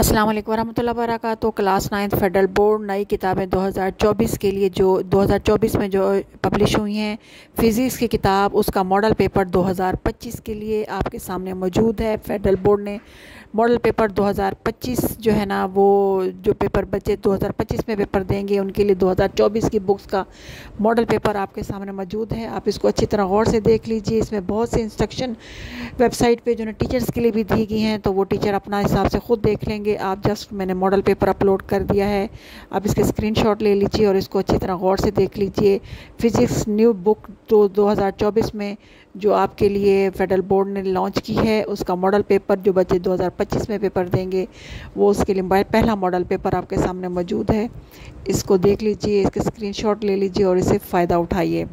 अस्सलाम वालेकुम वरहमतुल्लाहि वबरकातुहू। तो क्लास नाइन्थ फेडरल बोर्ड, नई किताबें 2024 के लिए जो 2024 में जो पब्लिश हुई हैं। फ़िज़िक्स की किताब, उसका मॉडल पेपर 2025 के लिए आपके सामने मौजूद है। फेडरल बोर्ड ने मॉडल पेपर 2025 जो है ना, वो जो पेपर बच्चे 2025 में पेपर देंगे। उनके लिए 2024 की बुक्स का मॉडल पेपर आपके सामने मौजूद है। आप इसको अच्छी तरह गौर से देख लीजिए। इसमें बहुत से इंस्ट्रक्शन वेबसाइट पे जो ना टीचर्स के लिए भी दी गई हैं तो वो टीचर अपना हिसाब से ख़ुद देख लेंगे। आप जस्ट मैंने मॉडल पेपर अपलोड कर दिया है। आप इसके स्क्रीनशॉट ले लीजिए और इसको अच्छी तरह गौर से देख लीजिए। फ़िज़िक्स न्यू बुक दो तो 2024 में जो आपके लिए फेडरल बोर्ड ने लॉन्च की है, उसका मॉडल पेपर जो बच्चे 2025 में पेपर देंगे, वो उसके लिए पहला मॉडल पेपर आपके सामने मौजूद है। इसको देख लीजिए, इसके स्क्रीनशॉट ले लीजिए और इसे फ़ायदा उठाइए।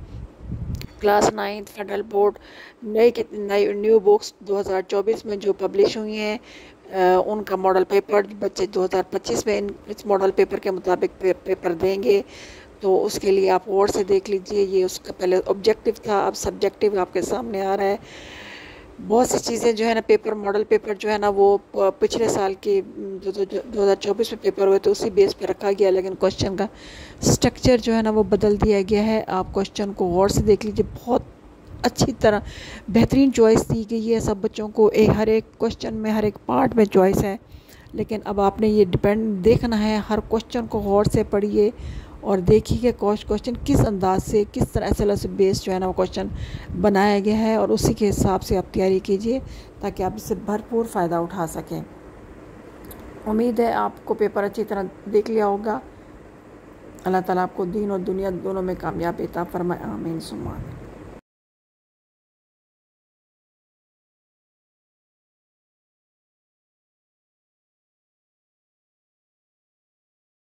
क्लास नाइन्थ फेडरल बोर्ड नई नई न्यू बुक्स 2024 में जो पब्लिश हुई हैं उनका मॉडल पेपर बच्चे 2025 में इस मॉडल पेपर के मुताबिक पे, पेपर देंगे। तो उसके लिए आप और से देख लीजिए ये उसका पहले ऑब्जेक्टिव था अब सब्जेक्टिव आपके सामने आ रहा है। बहुत सी चीज़ें जो है ना पेपर मॉडल पेपर जो है ना वो पिछले साल के दो हज़ार चौबीस में पेपर हुए तो उसी बेस पर रखा गया लेकिन क्वेश्चन का स्ट्रक्चर जो है ना वो बदल दिया गया है। आप क्वेश्चन को गौर से देख लीजिए बहुत अच्छी तरह बेहतरीन चॉइस दी गई है सब बच्चों को एक हर एक क्वेश्चन में, हर एक पार्ट में चॉइस है। लेकिन अब आपने ये डिपेंड देखना है, हर क्वेश्चन को गौर से पढ़िए और देखिए कि क्वेश्चन किस अंदाज से, किस तरह से बेस जो है ना वो क्वेश्चन बनाया गया है और उसी के हिसाब से आप तैयारी कीजिए ताकि आप इससे भरपूर फ़ायदा उठा सकें। उम्मीद है आपको पेपर अच्छी तरह देख लिया होगा। अल्लाह ताला आपको दीन और दुनिया दोनों में कामयाब इता फरमाए। आमीन। सुमान